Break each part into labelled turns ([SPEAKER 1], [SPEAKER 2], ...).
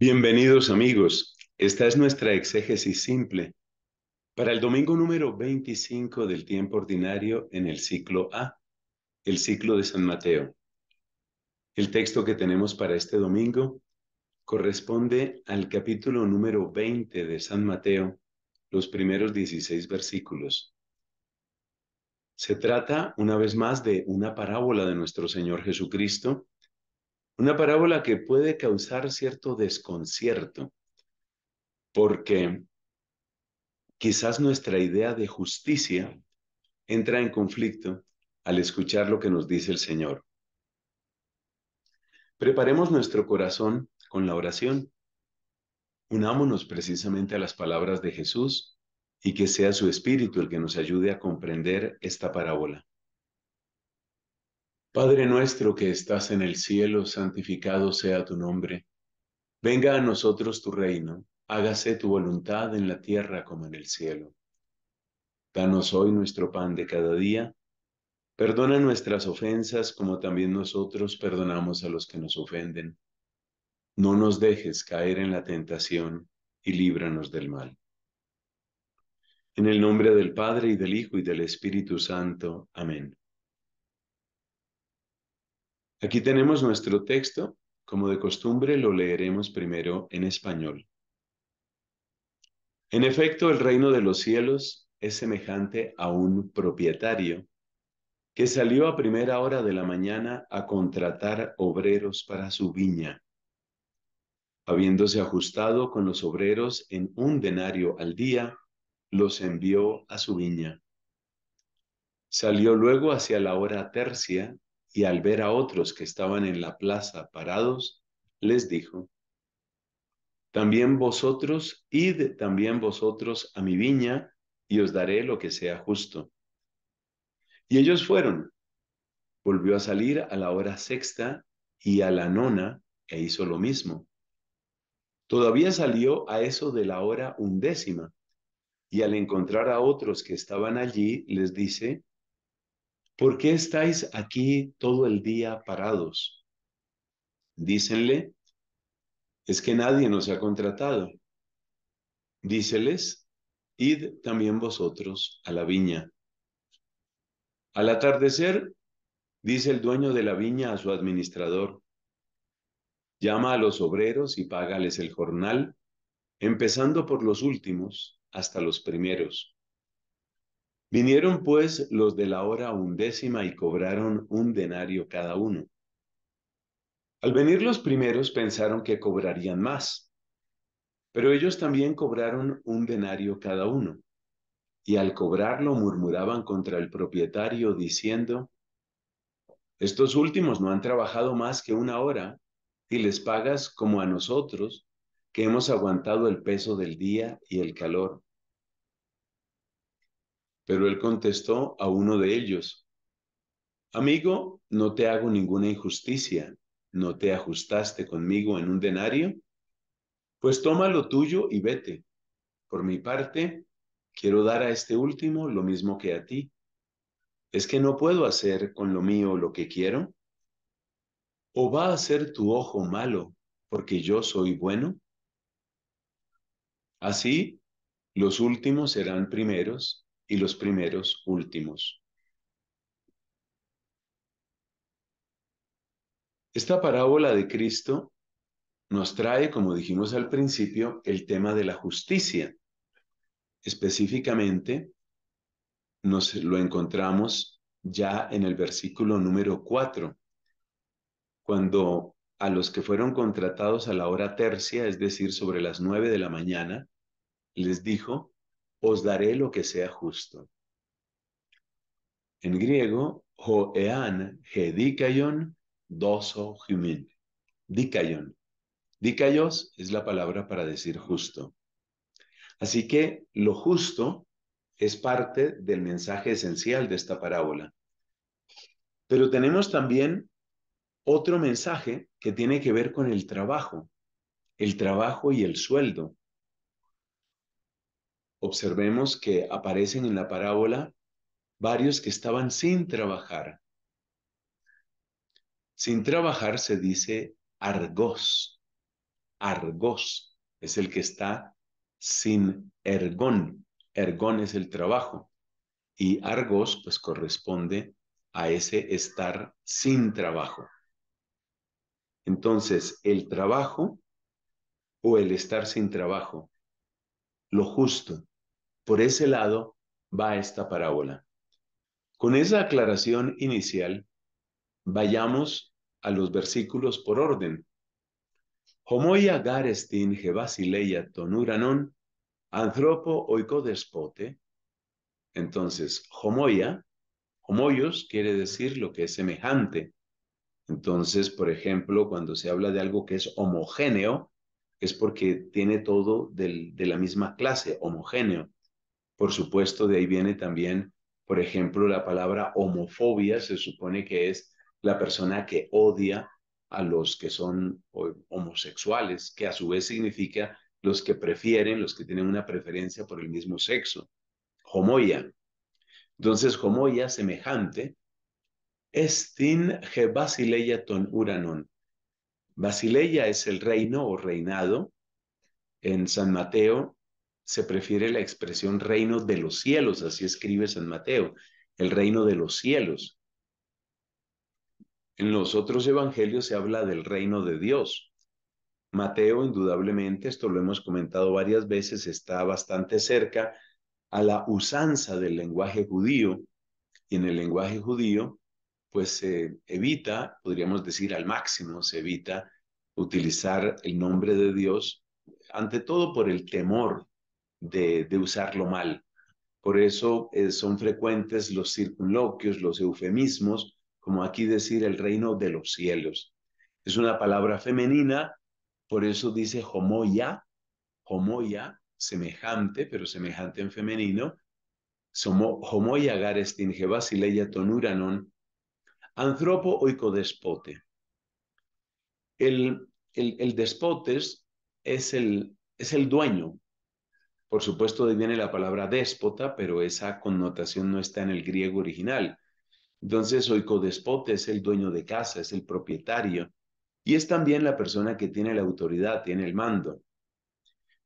[SPEAKER 1] Bienvenidos amigos, esta es nuestra exégesis simple para el domingo número 25 del tiempo ordinario en el ciclo A, el ciclo de San Mateo. El texto que tenemos para este domingo corresponde al capítulo número 20 de San Mateo, los primeros 16 versículos. Se trata una vez más de una parábola de nuestro Señor Jesucristo una parábola que puede causar cierto desconcierto, porque quizás nuestra idea de justicia entra en conflicto al escuchar lo que nos dice el Señor. Preparemos nuestro corazón con la oración. Unámonos precisamente a las palabras de Jesús y que sea su Espíritu el que nos ayude a comprender esta parábola. Padre nuestro que estás en el cielo, santificado sea tu nombre. Venga a nosotros tu reino, hágase tu voluntad en la tierra como en el cielo. Danos hoy nuestro pan de cada día. Perdona nuestras ofensas como también nosotros perdonamos a los que nos ofenden. No nos dejes caer en la tentación y líbranos del mal. En el nombre del Padre y del Hijo y del Espíritu Santo. Amén. Aquí tenemos nuestro texto. Como de costumbre, lo leeremos primero en español. En efecto, el reino de los cielos es semejante a un propietario que salió a primera hora de la mañana a contratar obreros para su viña. Habiéndose ajustado con los obreros en un denario al día, los envió a su viña. Salió luego hacia la hora tercia y al ver a otros que estaban en la plaza parados, les dijo, también vosotros, id también vosotros a mi viña, y os daré lo que sea justo. Y ellos fueron. Volvió a salir a la hora sexta y a la nona, e hizo lo mismo. Todavía salió a eso de la hora undécima, y al encontrar a otros que estaban allí, les dice, ¿por qué estáis aquí todo el día parados? Dícenle, es que nadie nos ha contratado. Díceles, id también vosotros a la viña. Al atardecer, dice el dueño de la viña a su administrador, llama a los obreros y págales el jornal, empezando por los últimos hasta los primeros. Vinieron pues los de la hora undécima y cobraron un denario cada uno. Al venir los primeros pensaron que cobrarían más, pero ellos también cobraron un denario cada uno. Y al cobrarlo murmuraban contra el propietario diciendo, estos últimos no han trabajado más que una hora y les pagas como a nosotros, que hemos aguantado el peso del día y el calor. Pero él contestó a uno de ellos, Amigo, no te hago ninguna injusticia. ¿No te ajustaste conmigo en un denario? Pues toma lo tuyo y vete. Por mi parte, quiero dar a este último lo mismo que a ti. ¿Es que no puedo hacer con lo mío lo que quiero? ¿O va a ser tu ojo malo porque yo soy bueno? Así, los últimos serán primeros y los primeros últimos. Esta parábola de Cristo nos trae, como dijimos al principio, el tema de la justicia. Específicamente, nos lo encontramos ya en el versículo número 4, cuando a los que fueron contratados a la hora tercia, es decir, sobre las nueve de la mañana, les dijo, os daré lo que sea justo. En griego, hoean hedikayon doso humin. Dikayon. Dikaios es la palabra para decir justo. Así que lo justo es parte del mensaje esencial de esta parábola. Pero tenemos también otro mensaje que tiene que ver con el trabajo, el trabajo y el sueldo observemos que aparecen en la parábola varios que estaban sin trabajar. Sin trabajar se dice argos. argos, es el que está sin ergón. Ergón es el trabajo. Y argos, pues corresponde a ese estar sin trabajo. Entonces, el trabajo o el estar sin trabajo, lo justo, por ese lado va esta parábola. Con esa aclaración inicial, vayamos a los versículos por orden. Homoia garestin gebasileia tonuranon, anthropo oiko despote. Entonces, homoia, homoios quiere decir lo que es semejante. Entonces, por ejemplo, cuando se habla de algo que es homogéneo, es porque tiene todo de la misma clase, homogéneo. Por supuesto, de ahí viene también, por ejemplo, la palabra homofobia, se supone que es la persona que odia a los que son homosexuales, que a su vez significa los que prefieren, los que tienen una preferencia por el mismo sexo. Homoya. Entonces, homoya, semejante, he basileia ton uranon. Basileia es el reino o reinado. En San Mateo se prefiere la expresión reino de los cielos, así escribe San Mateo, el reino de los cielos. En los otros evangelios se habla del reino de Dios. Mateo, indudablemente, esto lo hemos comentado varias veces, está bastante cerca a la usanza del lenguaje judío. Y en el lenguaje judío, pues se evita, podríamos decir al máximo, se evita utilizar el nombre de Dios, ante todo por el temor de, de usarlo mal. Por eso eh, son frecuentes los circunloquios, los eufemismos, como aquí decir el reino de los cielos. Es una palabra femenina, por eso dice homoya, homoya, semejante, pero semejante en femenino. Homoya garestin basileia tonuranon, antropo oicodespote. El, el, el despotes es el, es el dueño. Por supuesto, viene la palabra déspota, pero esa connotación no está en el griego original. Entonces, oicodespote es el dueño de casa, es el propietario y es también la persona que tiene la autoridad, tiene el mando.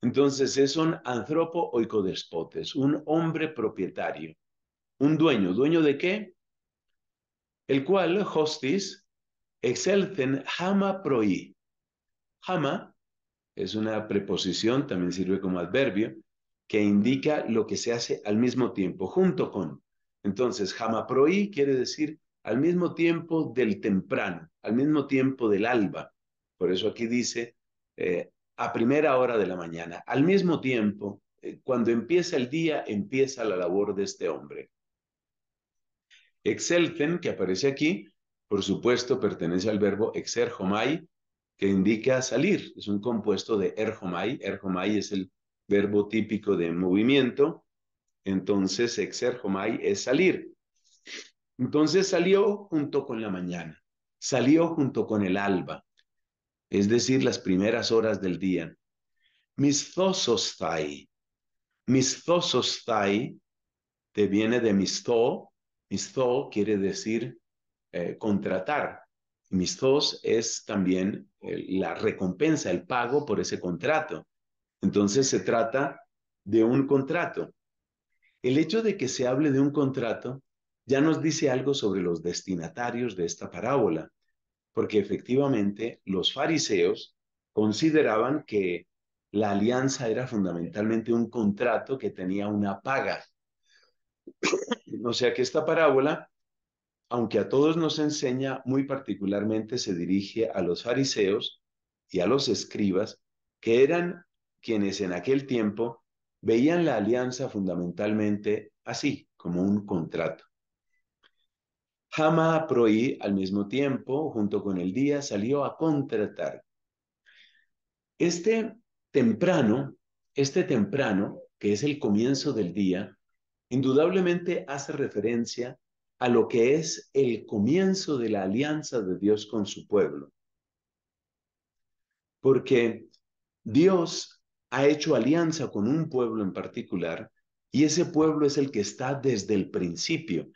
[SPEAKER 1] Entonces, es un antropo oicodespotes, un hombre propietario, un dueño. ¿Dueño de qué? El cual, hostis, excelten hama proi. Hama es una preposición, también sirve como adverbio, que indica lo que se hace al mismo tiempo, junto con. Entonces, jamaproí quiere decir al mismo tiempo del temprano, al mismo tiempo del alba. Por eso aquí dice eh, a primera hora de la mañana. Al mismo tiempo, eh, cuando empieza el día, empieza la labor de este hombre. Exelten, que aparece aquí, por supuesto, pertenece al verbo exerjomai, que indica salir. Es un compuesto de erjomai. Erjomai es el verbo típico de movimiento entonces, exerjomai es salir. Entonces salió junto con la mañana, salió junto con el alba, es decir, las primeras horas del día. Misthosostai. Misthosostai te viene de misto. Misto quiere decir eh, contratar. Mistos es también eh, la recompensa, el pago por ese contrato. Entonces se trata de un contrato. El hecho de que se hable de un contrato ya nos dice algo sobre los destinatarios de esta parábola, porque efectivamente los fariseos consideraban que la alianza era fundamentalmente un contrato que tenía una paga. o sea que esta parábola, aunque a todos nos enseña, muy particularmente se dirige a los fariseos y a los escribas, que eran quienes en aquel tiempo veían la alianza fundamentalmente así, como un contrato. Hama Proí, al mismo tiempo, junto con el día, salió a contratar. Este temprano, este temprano, que es el comienzo del día, indudablemente hace referencia a lo que es el comienzo de la alianza de Dios con su pueblo. Porque Dios ha hecho alianza con un pueblo en particular y ese pueblo es el que está desde el principio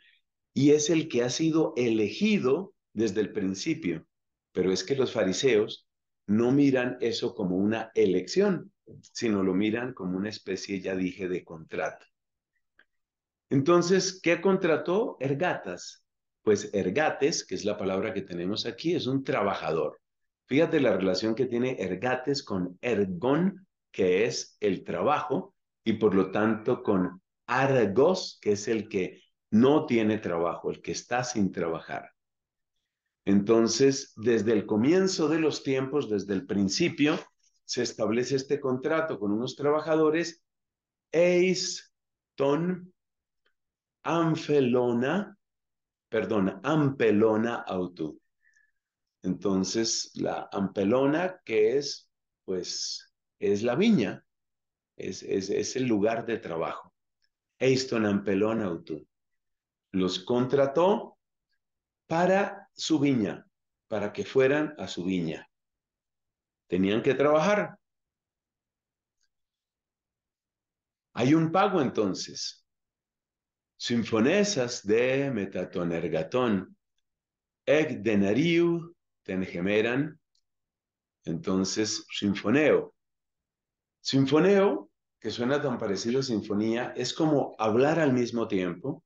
[SPEAKER 1] y es el que ha sido elegido desde el principio. Pero es que los fariseos no miran eso como una elección, sino lo miran como una especie, ya dije, de contrato. Entonces, ¿qué contrató? Ergatas. Pues ergates, que es la palabra que tenemos aquí, es un trabajador. Fíjate la relación que tiene ergates con ergon, que es el trabajo, y por lo tanto con argos, que es el que no tiene trabajo, el que está sin trabajar. Entonces, desde el comienzo de los tiempos, desde el principio, se establece este contrato con unos trabajadores, eis ton ampelona, perdón, ampelona auto. Entonces, la ampelona, que es, pues, es la viña, es, es, el lugar de trabajo. Eiston ampelona auto. Los contrató para su viña, para que fueran a su viña. Tenían que trabajar. Hay un pago entonces. Sinfonesas de metatonergatón, eg denariu tengemeran. Entonces, sinfoneo. Sinfoneo, que suena tan parecido a sinfonía, es como hablar al mismo tiempo,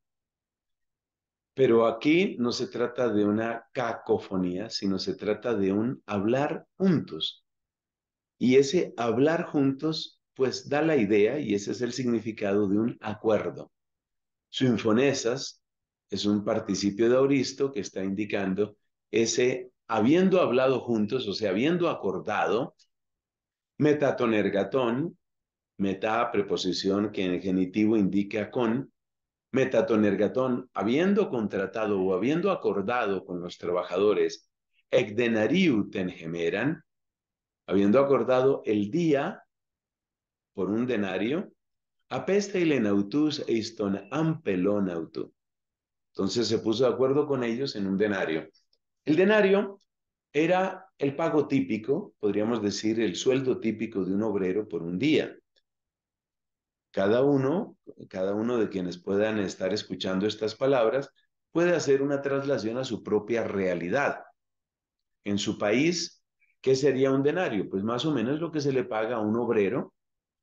[SPEAKER 1] pero aquí no se trata de una cacofonía, sino se trata de un hablar juntos. Y ese hablar juntos, pues da la idea, y ese es el significado de un acuerdo. Sinfonesas es un participio de auristo que está indicando ese habiendo hablado juntos, o sea, habiendo acordado, metatonergatón, meta preposición que en genitivo indica con, metatonergatón, habiendo contratado o habiendo acordado con los trabajadores, ekdenariu tengemeran, habiendo acordado el día por un denario, apeste ilenautus eiston ampelonautu. Entonces se puso de acuerdo con ellos en un denario. El denario era el pago típico, podríamos decir, el sueldo típico de un obrero por un día. Cada uno, cada uno de quienes puedan estar escuchando estas palabras, puede hacer una traslación a su propia realidad. En su país, ¿qué sería un denario? Pues más o menos lo que se le paga a un obrero,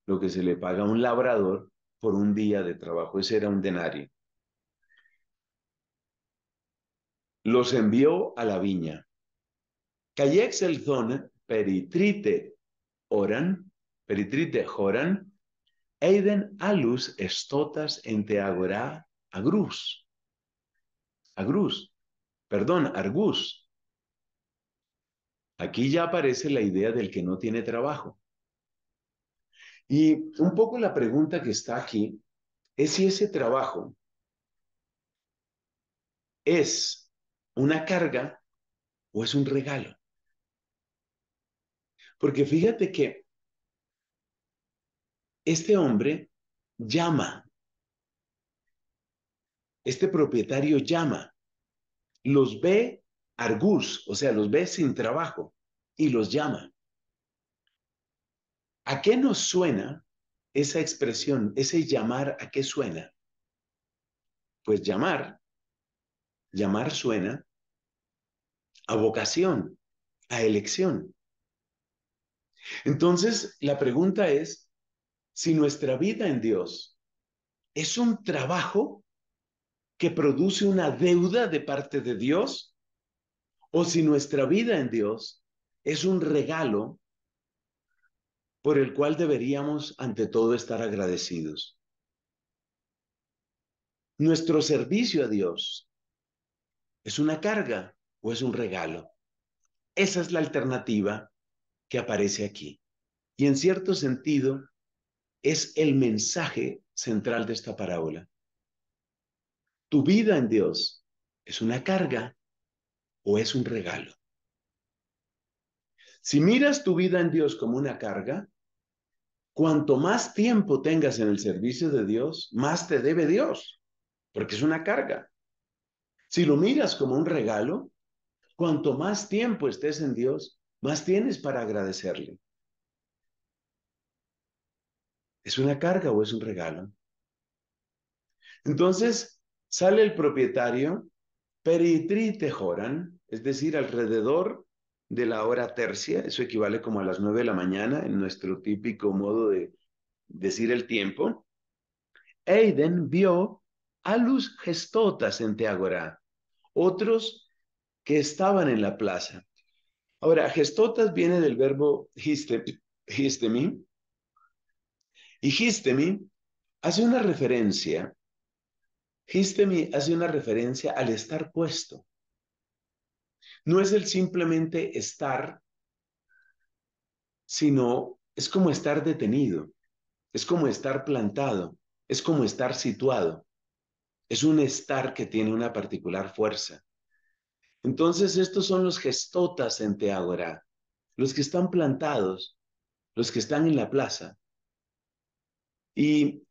[SPEAKER 1] lo que se le paga a un labrador por un día de trabajo. Ese era un denario. Los envió a la viña. Cayex el zona peritrite oran, peritrite joran, Eiden alus estotas ente agora agrus. Agrus. Perdón, argus. Aquí ya aparece la idea del que no tiene trabajo. Y un poco la pregunta que está aquí es si ese trabajo es una carga o es un regalo. Porque fíjate que este hombre llama, este propietario llama, los ve argus, o sea, los ve sin trabajo y los llama. ¿A qué nos suena esa expresión, ese llamar, a qué suena? Pues llamar, llamar suena a vocación, a elección. Entonces, la pregunta es, si nuestra vida en Dios es un trabajo que produce una deuda de parte de Dios, o si nuestra vida en Dios es un regalo por el cual deberíamos ante todo estar agradecidos. Nuestro servicio a Dios es una carga o es un regalo. Esa es la alternativa que aparece aquí. Y en cierto sentido, es el mensaje central de esta parábola. ¿Tu vida en Dios es una carga o es un regalo? Si miras tu vida en Dios como una carga, cuanto más tiempo tengas en el servicio de Dios, más te debe Dios, porque es una carga. Si lo miras como un regalo, cuanto más tiempo estés en Dios, más tienes para agradecerle. ¿Es una carga o es un regalo? Entonces sale el propietario, peritri tejoran, es decir, alrededor de la hora tercia, eso equivale como a las nueve de la mañana en nuestro típico modo de decir el tiempo, Eiden vio a los gestotas en Teagorá, otros que estaban en la plaza. Ahora, gestotas viene del verbo histemi, y histemi hace una referencia, histemi hace una referencia al estar puesto. No es el simplemente estar, sino es como estar detenido, es como estar plantado, es como estar situado. Es un estar que tiene una particular fuerza. Entonces, estos son los gestotas en Teagora, los que están plantados, los que están en la plaza. Y,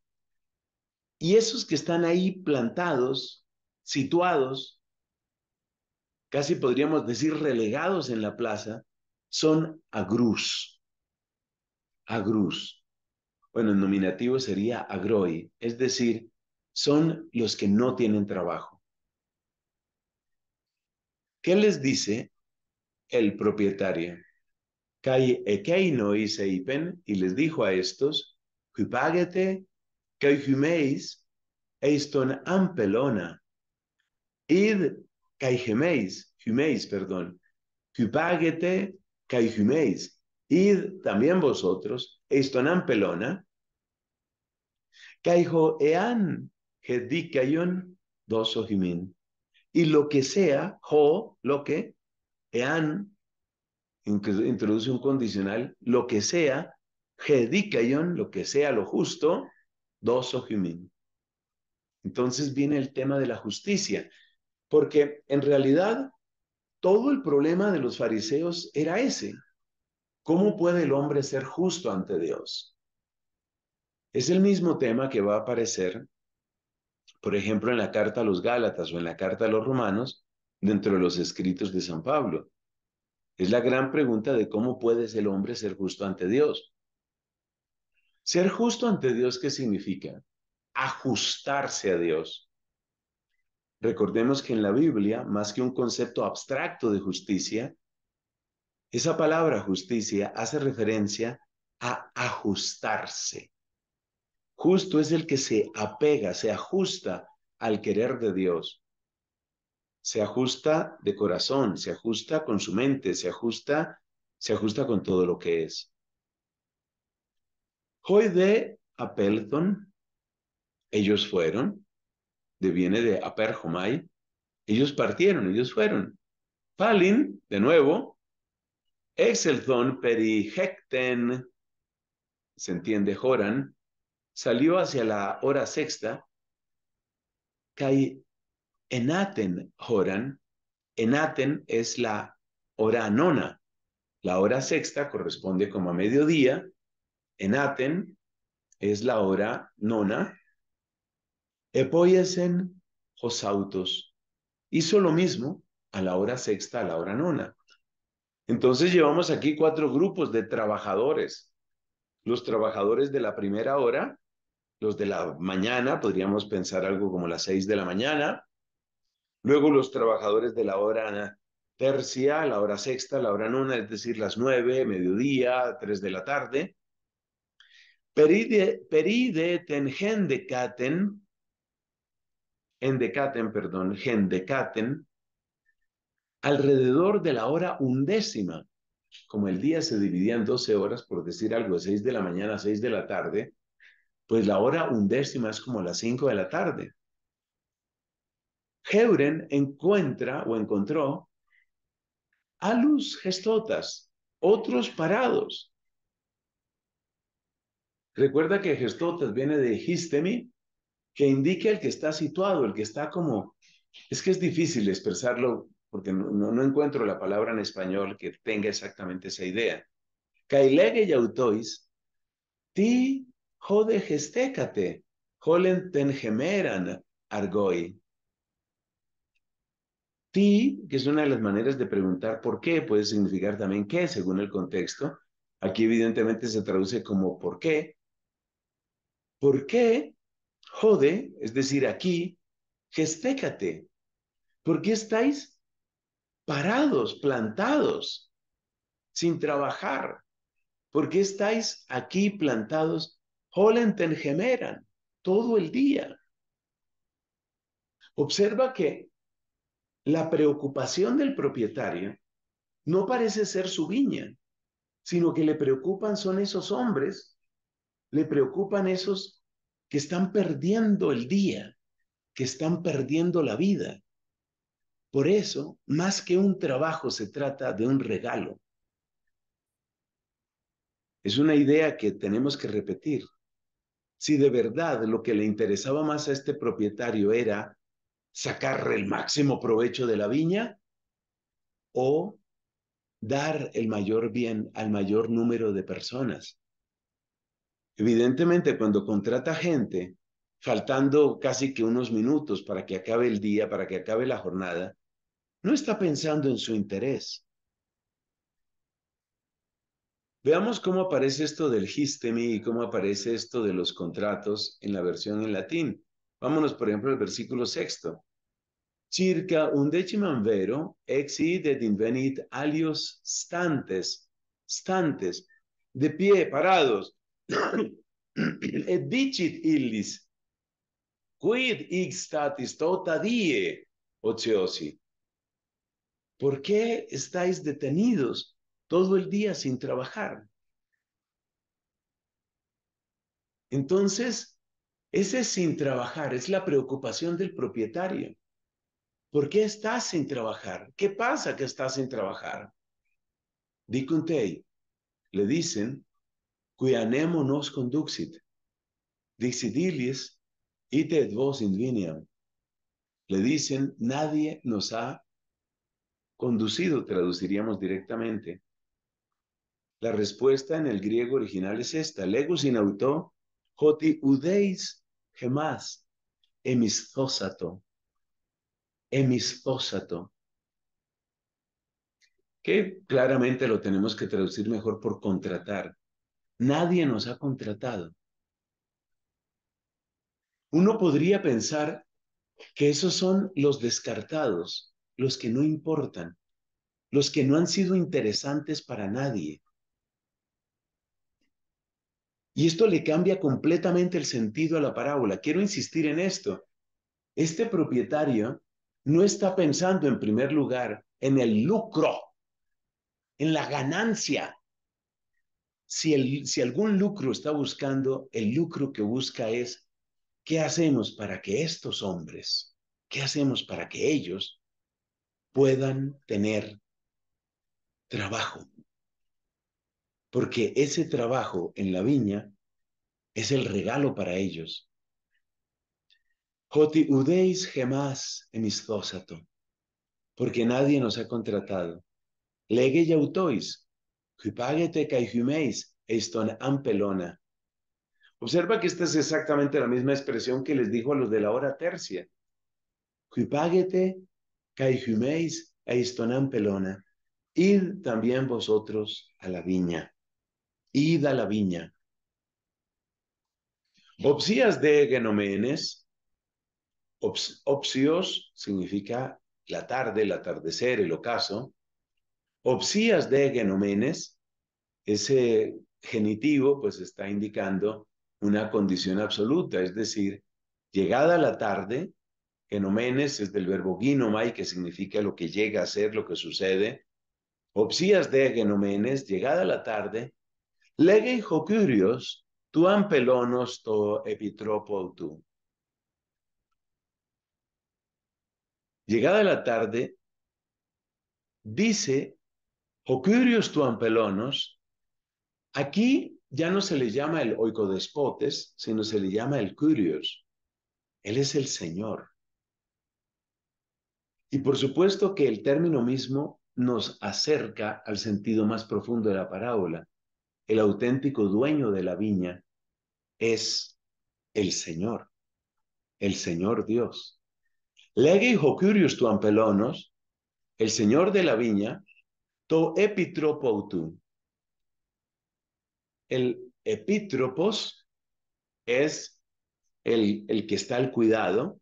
[SPEAKER 1] y esos que están ahí plantados, situados, casi podríamos decir relegados en la plaza, son agrus. Agrus. Bueno, el nominativo sería agroi, es decir, son los que no tienen trabajo. ¿Qué les dice el propietario? Kai ekeino iseipen, y les dijo a estos, Hypagete, kai hymeis, eiston ampelona, id kai gemeis, hymeis, perdón, hypagete, kai hymeis, id también vosotros, eiston ampelona, kaijo ean, hedikayon, dos ojimin y lo que sea, jo, lo que, ean, introduce un condicional, lo que sea, hedikayon, lo que sea lo justo, dos ojimin. Entonces viene el tema de la justicia, porque en realidad todo el problema de los fariseos era ese. ¿Cómo puede el hombre ser justo ante Dios? Es el mismo tema que va a aparecer por ejemplo, en la carta a los Gálatas o en la carta a los Romanos, dentro de los escritos de San Pablo. Es la gran pregunta de cómo puede el hombre ser justo ante Dios. Ser justo ante Dios, ¿qué significa? Ajustarse a Dios. Recordemos que en la Biblia, más que un concepto abstracto de justicia, esa palabra justicia hace referencia a ajustarse. Justo es el que se apega, se ajusta al querer de Dios. Se ajusta de corazón, se ajusta con su mente, se ajusta, se ajusta con todo lo que es. Hoy de Apelton, ellos fueron, de viene de Aperjomai, ellos partieron, ellos fueron. Palin, de nuevo, Exelton perihecten, se entiende Joran, salió hacia la hora sexta, en Aten Joran, Aten es la hora nona, la hora sexta corresponde como a mediodía, Aten es la hora nona, Epoyesen Josautos hizo lo mismo a la hora sexta, a la hora nona. Entonces llevamos aquí cuatro grupos de trabajadores. Los trabajadores de la primera hora, los de la mañana, podríamos pensar algo como las seis de la mañana, luego los trabajadores de la hora tercia, la hora sexta, la hora nona, es decir, las nueve, mediodía, tres de la tarde. Peride, peride ten gendecaten, endecaten, perdón, gendecaten, alrededor de la hora undécima, como el día se dividía en doce horas, por decir algo, de seis de la mañana a seis de la tarde, pues la hora undécima es como las cinco de la tarde. Heuren encuentra o encontró a los gestotas, otros parados. Recuerda que gestotas viene de histemi, que indica el que está situado, el que está como... Es que es difícil expresarlo porque no, encuentro la palabra en español que tenga exactamente esa idea. Kailege yautois, ti Jode gestécate, holen ten gemeran argoi. Ti, que es una de las maneras de preguntar por qué, puede significar también qué, según el contexto. Aquí evidentemente se traduce como por qué. ¿Por qué? Jode, es decir, aquí, gestécate. ¿Por qué estáis parados, plantados? sin trabajar? ¿Por qué estáis aquí plantados, Holenten gemeran, todo el día? Observa que la preocupación del propietario no parece ser su viña, sino que le preocupan son esos hombres, le preocupan esos que están perdiendo el día, que están perdiendo la vida. Por eso, más que un trabajo, se trata de un regalo. Es una idea que tenemos que repetir. Si de verdad lo que le interesaba más a este propietario era sacar el máximo provecho de la viña o dar el mayor bien al mayor número de personas. Evidentemente, cuando contrata gente, faltando casi que unos minutos para que acabe el día, para que acabe la jornada, no está pensando en su interés. Veamos cómo aparece esto del histemi y cómo aparece esto de los contratos en la versión en latín. Vámonos, por ejemplo, al versículo sexto. Circa undecimam vero exi de invenit alios stantes, stantes, de pie, parados, et dicit illis, quid tota die ociosi. ¿Por qué estáis detenidos todo el día sin trabajar? Entonces, ese sin trabajar es la preocupación del propietario. ¿Por qué estás sin trabajar? ¿Qué pasa que estás sin trabajar? Dicuntei, le dicen, cuianemo nos conduxit, dixidilis ite et vos inviniam. Le dicen, nadie nos ha conducido, traduciríamos directamente. La respuesta en el griego original es esta, legus in auto, hoti udeis gemas, emiszosato emistósato, que claramente lo tenemos que traducir mejor por contratar. Nadie nos ha contratado. Uno podría pensar que esos son los descartados, los que no importan, los que no han sido interesantes para nadie. Y esto le cambia completamente el sentido a la parábola. Quiero insistir en esto. Este propietario no está pensando en primer lugar en el lucro, en la ganancia. Si, el, si algún lucro está buscando, el lucro que busca es, ¿qué hacemos para que estos hombres, qué hacemos para que ellos puedan tener trabajo? Porque ese trabajo en la viña es el regalo para ellos. Joti udeis gemas emisdósato, porque nadie nos ha contratado. Yautois, hypagete caihumeis eiston ampelona. Observa que esta es exactamente la misma expresión que les dijo a los de la hora tercia. Hypagete caihumeis eiston ampelona. Id también vosotros a la viña. Id a la viña. Opsías de genomenes opsios significa la tarde, el atardecer, el ocaso. Opsías de genomenes, ese genitivo pues está indicando una condición absoluta, es decir, llegada la tarde, genomenes es del verbo ginomai, que significa lo que llega a ser, lo que sucede. Opsías de genomenes, llegada la tarde, lege jocurios, tu ampelonos to epitropo tu. Llegada la tarde, dice Jocurios tuampelonos, aquí ya no se le llama el oicodespotes, sino se le llama el curios. Él es el Señor. Y por supuesto que el término mismo nos acerca al sentido más profundo de la parábola. El auténtico dueño de la viña es el Señor, el Señor Dios. Legi Hocurius tu ampelonos, el señor de la viña, to epitropoutu. El epítropos es el, el que está al cuidado.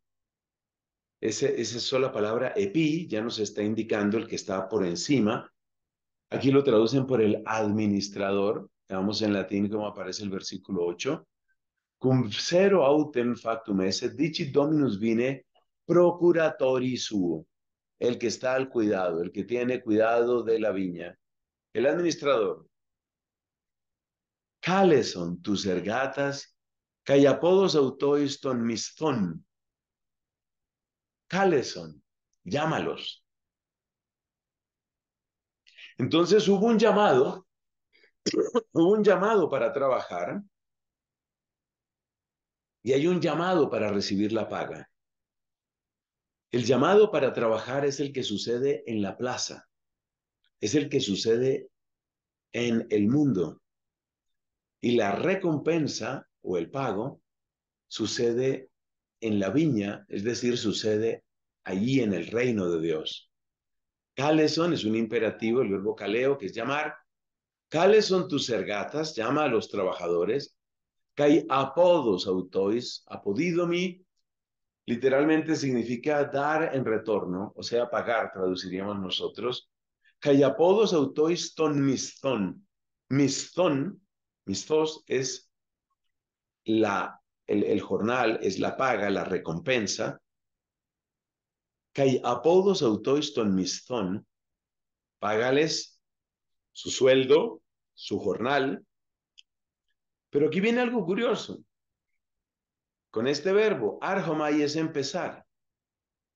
[SPEAKER 1] Ese, esa sola palabra epi ya nos está indicando el que está por encima. Aquí lo traducen por el administrador. Veamos en latín cómo aparece el versículo 8. Cum cero autem factum esse, dici dominus vine procuratori suo. El que está al cuidado, el que tiene cuidado de la viña. El administrador. ¿Cuáles son tus ergatas? Callapodos autois ton miston. ¿Cuáles son? Llámalos. Entonces hubo un llamado, hubo un llamado para trabajar y hay un llamado para recibir la paga. El llamado para trabajar es el que sucede en la plaza, es el que sucede en el mundo. Y la recompensa o el pago sucede en la viña, es decir, sucede allí en el reino de Dios. Caleson es un imperativo, el verbo caleo, que es llamar. ¿Cales son tus ergatas? Llama a los trabajadores. Kai apodos autois, apodidomi, literalmente significa dar en retorno, o sea, pagar, traduciríamos nosotros. Kai apodos autois ton miston. Miston, mistos es la, el, el jornal, es la paga, la recompensa hay apodos autoiston miston, págales su sueldo, su jornal. Pero aquí viene algo curioso. Con este verbo, arjomai es empezar.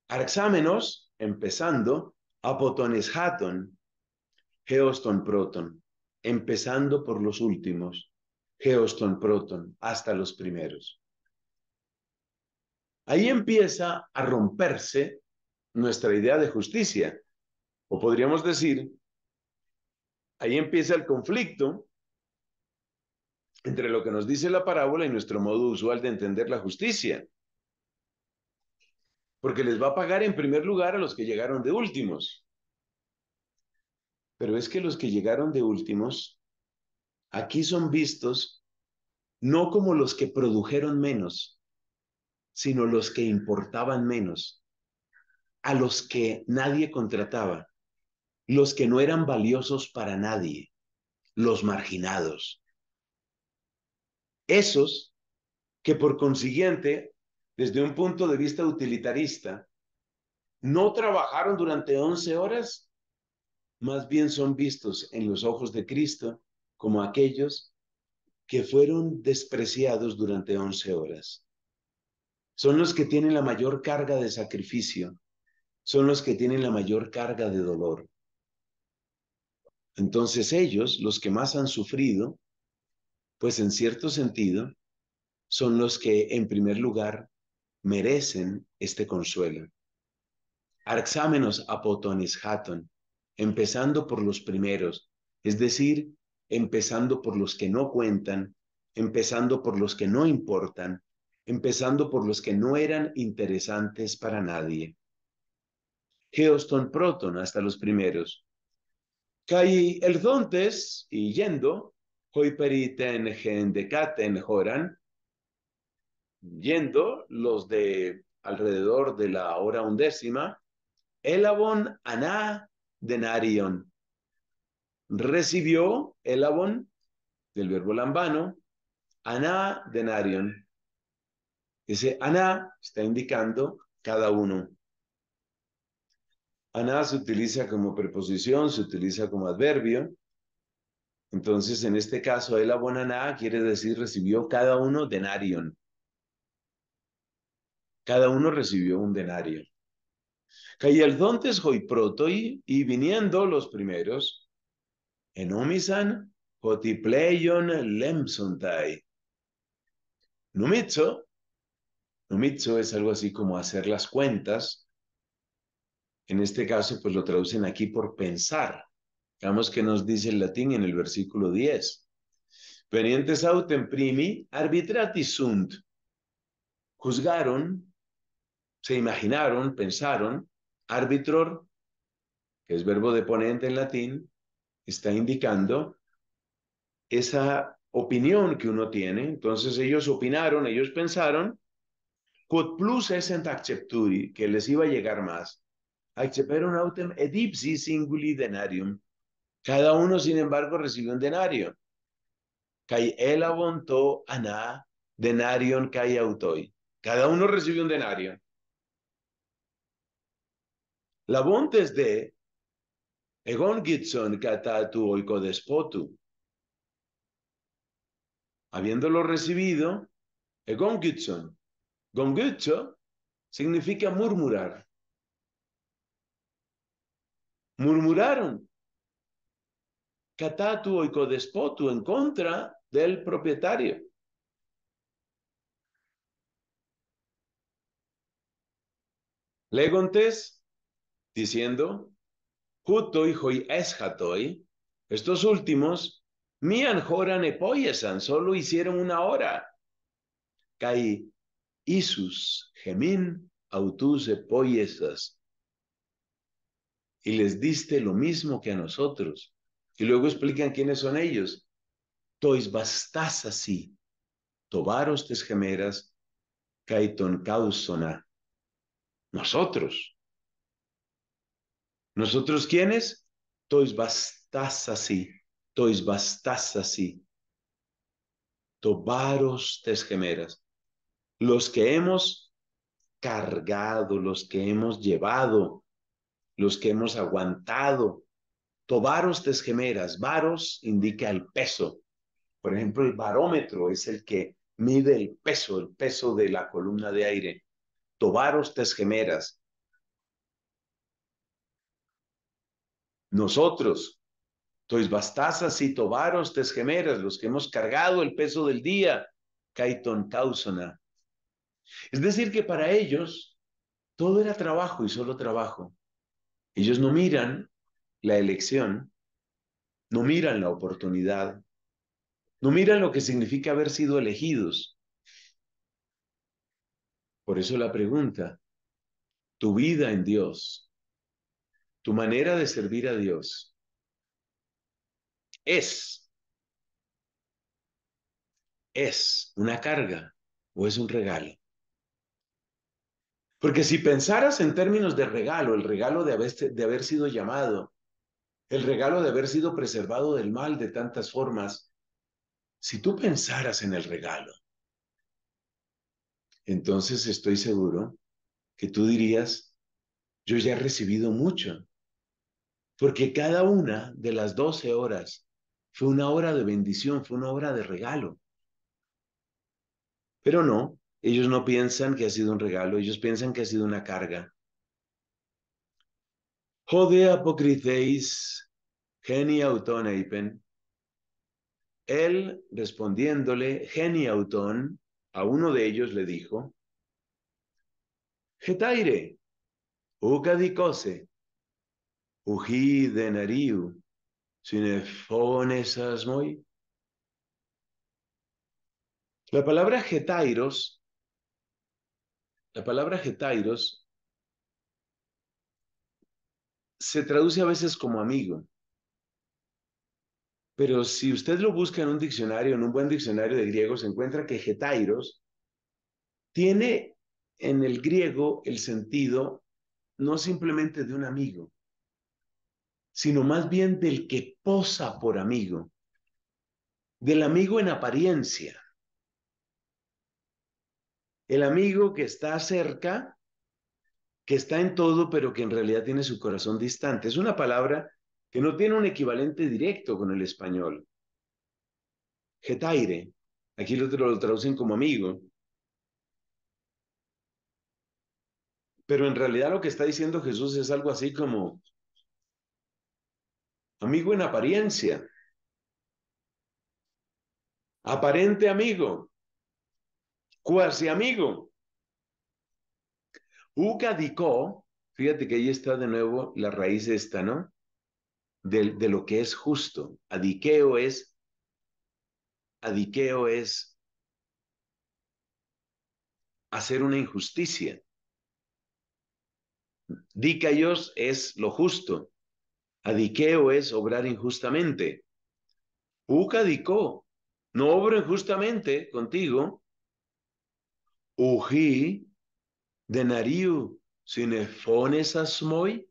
[SPEAKER 1] Arxámenos, empezando, apotones haton, geoston proton, empezando por los últimos, geoston proton, hasta los primeros. Ahí empieza a romperse nuestra idea de justicia. O podríamos decir, ahí empieza el conflicto entre lo que nos dice la parábola y nuestro modo usual de entender la justicia. Porque les va a pagar en primer lugar a los que llegaron de últimos. Pero es que los que llegaron de últimos, aquí son vistos no como los que produjeron menos, sino los que importaban menos a los que nadie contrataba, los que no eran valiosos para nadie, los marginados. Esos que por consiguiente, desde un punto de vista utilitarista, no trabajaron durante 11 horas, más bien son vistos en los ojos de Cristo como aquellos que fueron despreciados durante 11 horas. Son los que tienen la mayor carga de sacrificio, son los que tienen la mayor carga de dolor. Entonces ellos, los que más han sufrido, pues en cierto sentido, son los que en primer lugar merecen este consuelo. Arxámenos apotones haton, empezando por los primeros, es decir, empezando por los que no cuentan, empezando por los que no importan, empezando por los que no eran interesantes para nadie. Geoston Proton hasta los primeros. Kai el Dontes y yendo, Joran, yendo los de alrededor de la hora undécima, Elabon Aná Denarion. Recibió Elabon, del verbo lambano, Aná Denarion. Ese Aná está indicando cada uno. Aná se utiliza como preposición, se utiliza como adverbio. Entonces, en este caso, el abonaná quiere decir recibió cada uno denarion. Cada uno recibió un denario. Cayaldontes protoi y viniendo los primeros, enomisan hotipleion lemsontai. Numitzo, numitzo es algo así como hacer las cuentas, en este caso, pues lo traducen aquí por pensar. Veamos qué nos dice el latín en el versículo 10. Venientes autem primi arbitrati sunt. Juzgaron, se imaginaron, pensaron, arbitror, que es verbo de ponente en latín, está indicando esa opinión que uno tiene. Entonces ellos opinaron, ellos pensaron, quod plus essent accepturi, que les iba a llegar más, acceperum autem edipsi singuli denarium. Cada uno, sin embargo, recibió un denario. Kai el abontó aná denarion kai autoi. Cada uno recibió un denario. La bontes de Egon Gitson katatu oiko despotu. Habiéndolo recibido, Egon Gitson. Significa murmurar. Murmuraron. Katatu oiko despotu en contra del propietario. Legontes diciendo, Jutoi hoi eshatoi, estos últimos, mian joran epoyesan, solo hicieron una hora. Kai isus gemin autus epoyesas. Y les diste lo mismo que a nosotros. Y luego explican quiénes son ellos. Tois bastas así, tobaros tes gemeras, kaiton causona. Nosotros. ¿Nosotros quiénes? Tois bastas así, tois bastas así. Tobaros tes gemeras. Los que hemos cargado, los que hemos llevado, los que hemos aguantado. Tobaros tes gemeras. Varos indica el peso. Por ejemplo, el barómetro es el que mide el peso, el peso de la columna de aire. Tobaros tes gemeras. Nosotros, tois bastasas y tobaros tes gemeras, los que hemos cargado el peso del día, kaiton causona. Es decir, que para ellos todo era trabajo y solo trabajo. Ellos no miran la elección, no miran la oportunidad, no miran lo que significa haber sido elegidos. Por eso la pregunta, tu vida en Dios, tu manera de servir a Dios, es, es una carga o es un regalo. Porque si pensaras en términos de regalo, el regalo de haber, de haber sido llamado, el regalo de haber sido preservado del mal de tantas formas, si tú pensaras en el regalo, entonces estoy seguro que tú dirías, yo ya he recibido mucho, porque cada una de las doce horas fue una hora de bendición, fue una hora de regalo. Pero no, ellos no piensan que ha sido un regalo, ellos piensan que ha sido una carga. Jode apocriteis geni auton eipen. Él respondiéndole, geni auton, a uno de ellos le dijo, Getaire, ucadicose, uji denariu, sinefones asmoi. La palabra getairos, la palabra getairos se traduce a veces como amigo. Pero si usted lo busca en un diccionario, en un buen diccionario de griego, se encuentra que getairos tiene en el griego el sentido no simplemente de un amigo, sino más bien del que posa por amigo, del amigo en apariencia, el amigo que está cerca, que está en todo, pero que en realidad tiene su corazón distante. Es una palabra que no tiene un equivalente directo con el español. Getaire, aquí lo, lo traducen como amigo. Pero en realidad lo que está diciendo Jesús es algo así como amigo en apariencia, aparente amigo, cuasi amigo. Ugadicó, fíjate que ahí está de nuevo la raíz esta, ¿no? De, de lo que es justo. Adiqueo es, adiqueo es hacer una injusticia. Dicaios es lo justo. Adiqueo es obrar injustamente. Ucadicó, no obro injustamente contigo. Uji denariu sinefones asmoi.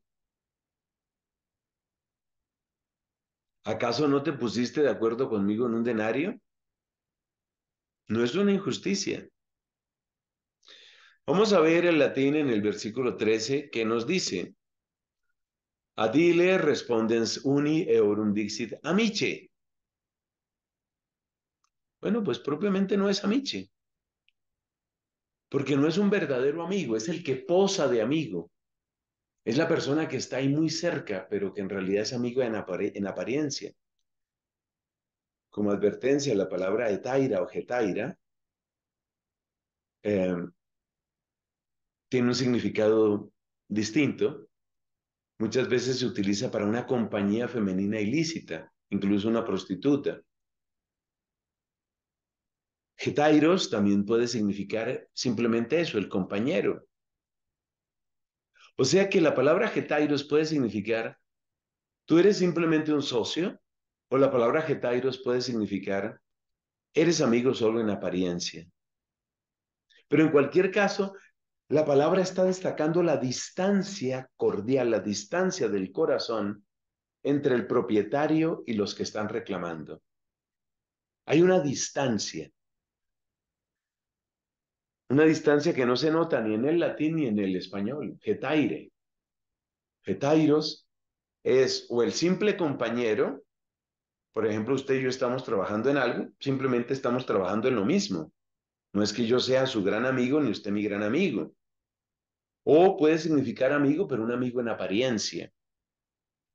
[SPEAKER 1] ¿Acaso no te pusiste de acuerdo conmigo en un denario? No es una injusticia. Vamos a ver el latín en el versículo 13 que nos dice, Adile respondens uni eurum dixit amice. Bueno, pues propiamente no es amiche, porque no es un verdadero amigo, es el que posa de amigo. Es la persona que está ahí muy cerca, pero que en realidad es amigo en, en apariencia. Como advertencia, la palabra etaira o getaira eh, tiene un significado distinto. Muchas veces se utiliza para una compañía femenina ilícita, incluso una prostituta. Getairos también puede significar simplemente eso, el compañero. O sea que la palabra getairos puede significar, tú eres simplemente un socio, o la palabra getairos puede significar, eres amigo solo en apariencia. Pero en cualquier caso, la palabra está destacando la distancia cordial, la distancia del corazón entre el propietario y los que están reclamando. Hay una distancia. Una distancia que no se nota ni en el latín ni en el español. Getaire. Getairos es o el simple compañero, por ejemplo, usted y yo estamos trabajando en algo, simplemente estamos trabajando en lo mismo. No es que yo sea su gran amigo ni usted mi gran amigo. O puede significar amigo, pero un amigo en apariencia.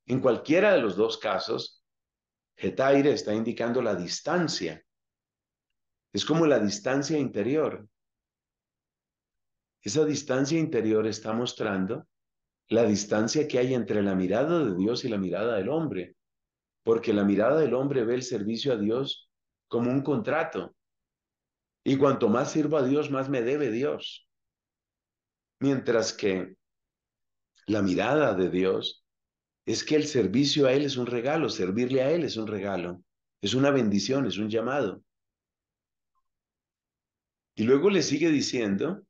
[SPEAKER 1] En cualquiera de los dos casos, Getaire está indicando la distancia. Es como la distancia interior. Esa distancia interior está mostrando la distancia que hay entre la mirada de Dios y la mirada del hombre, porque la mirada del hombre ve el servicio a Dios como un contrato. Y cuanto más sirvo a Dios, más me debe Dios. Mientras que la mirada de Dios es que el servicio a Él es un regalo, servirle a Él es un regalo, es una bendición, es un llamado. Y luego le sigue diciendo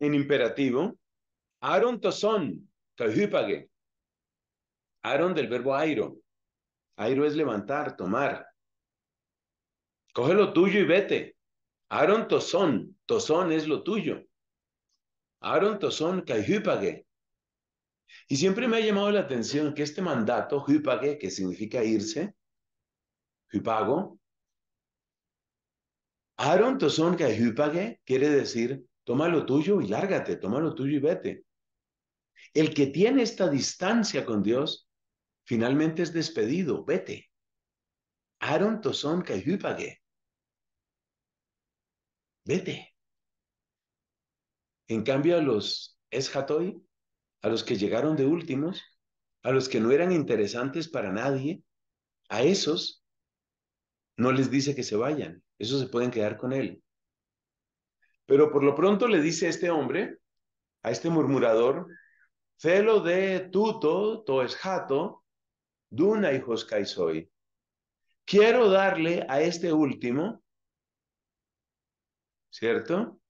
[SPEAKER 1] en imperativo, Aaron toson, kahupage. Aaron del verbo airo. Airo es levantar, tomar. Coge lo tuyo y vete. Aaron toson, toson es lo tuyo. Aaron toson kahupage. Y siempre me ha llamado la atención que este mandato, hupage, que significa irse, hupago, Aaron Toson quiere decir, toma lo tuyo y lárgate, toma lo tuyo y vete. El que tiene esta distancia con Dios, finalmente es despedido, vete. Aaron Toson Hupage. Vete. En cambio, a los Eshatoi, a los que llegaron de últimos, a los que no eran interesantes para nadie, a esos no les dice que se vayan, esos se pueden quedar con él. Pero por lo pronto le dice a este hombre, a este murmurador, celo de tuto, to es jato, duna y soy. Quiero darle a este último, ¿cierto?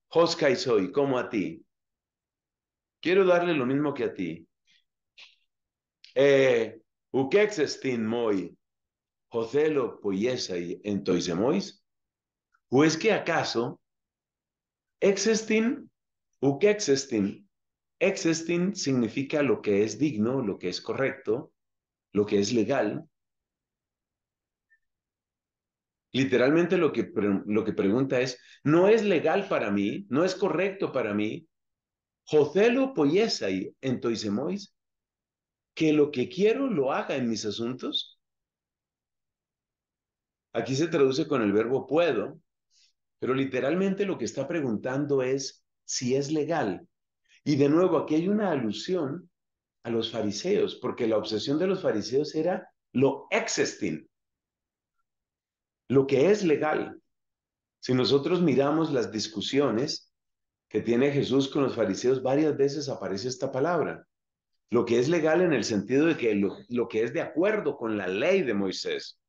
[SPEAKER 1] soy, como a ti. Quiero darle lo mismo que a ti. Eh, ukexestin moi, Joselo y entoisemois, ¿o es que acaso existin u que existin? Existin significa lo que es digno, lo que es correcto, lo que es legal. Literalmente lo que, lo que pregunta es, no es legal para mí, no es correcto para mí. Joselo y entoisemois, que lo que quiero lo haga en mis asuntos. Aquí se traduce con el verbo puedo, pero literalmente lo que está preguntando es si es legal. Y de nuevo, aquí hay una alusión a los fariseos, porque la obsesión de los fariseos era lo existing, lo que es legal. Si nosotros miramos las discusiones que tiene Jesús con los fariseos, varias veces aparece esta palabra. Lo que es legal en el sentido de que lo, que es de acuerdo con la ley de Moisés.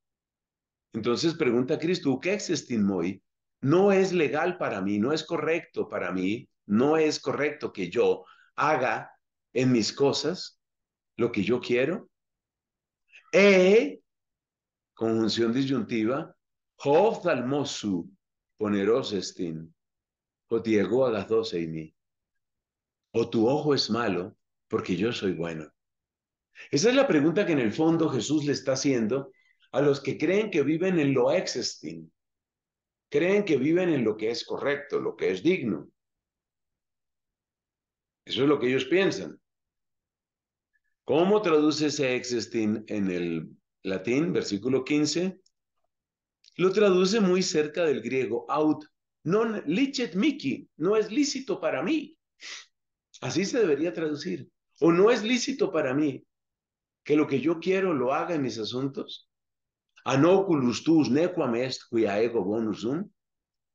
[SPEAKER 1] Entonces pregunta Cristo, ¿qué es muy? No es legal para mí, no es correcto para mí, no es correcto que yo haga en mis cosas lo que yo quiero. E, conjunción disyuntiva, Hoftalmosu, ponerosestin, o Diego a las doce y mí. O tu ojo es malo, porque yo soy bueno. Esa es la pregunta que en el fondo Jesús le está haciendo a los que creen que viven en lo existing, creen que viven en lo que es correcto, lo que es digno. Eso es lo que ellos piensan. ¿Cómo traduce ese existing en el latín, versículo 15? Lo traduce muy cerca del griego out, non licet mici, no es lícito para mí. Así se debería traducir. O no es lícito para mí que lo que yo quiero lo haga en mis asuntos. Anoculus tus nequam est ego bonusum.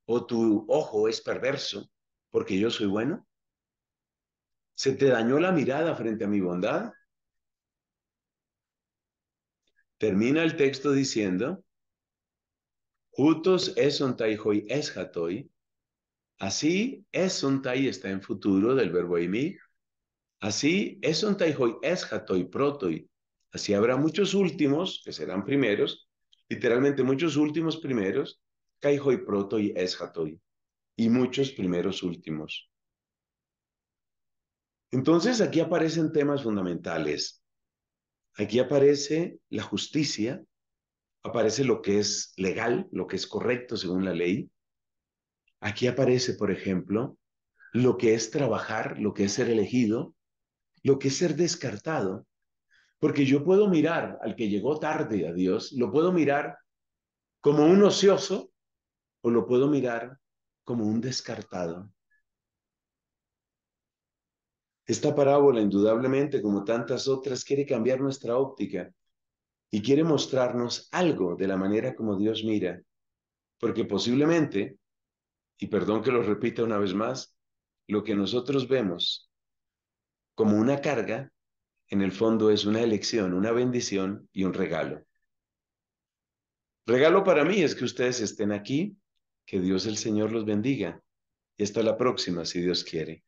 [SPEAKER 1] O tu ojo es perverso porque yo soy bueno. ¿Se te dañó la mirada frente a mi bondad? Termina el texto diciendo, Jutos esontai hoi eshatoi. Así esontai está en futuro del verbo imi. Así esontai hoi eshatoi protoi. Así habrá muchos últimos, que serán primeros, literalmente muchos últimos primeros, kai hoi protoi eshatoi. Y muchos primeros últimos. Entonces aquí aparecen temas fundamentales. Aquí aparece la justicia, aparece lo que es legal, lo que es correcto según la ley. Aquí aparece, por ejemplo, lo que es trabajar, lo que es ser elegido, lo que es ser descartado. Porque yo puedo mirar al que llegó tarde a Dios, lo puedo mirar como un ocioso o lo puedo mirar como un descartado. Esta parábola, indudablemente, como tantas otras, quiere cambiar nuestra óptica y quiere mostrarnos algo de la manera como Dios mira, porque posiblemente, y perdón que lo repita una vez más, lo que nosotros vemos como una carga, en el fondo es una elección, una bendición y un regalo. Regalo para mí es que ustedes estén aquí, que Dios el Señor los bendiga y hasta la próxima, si Dios quiere.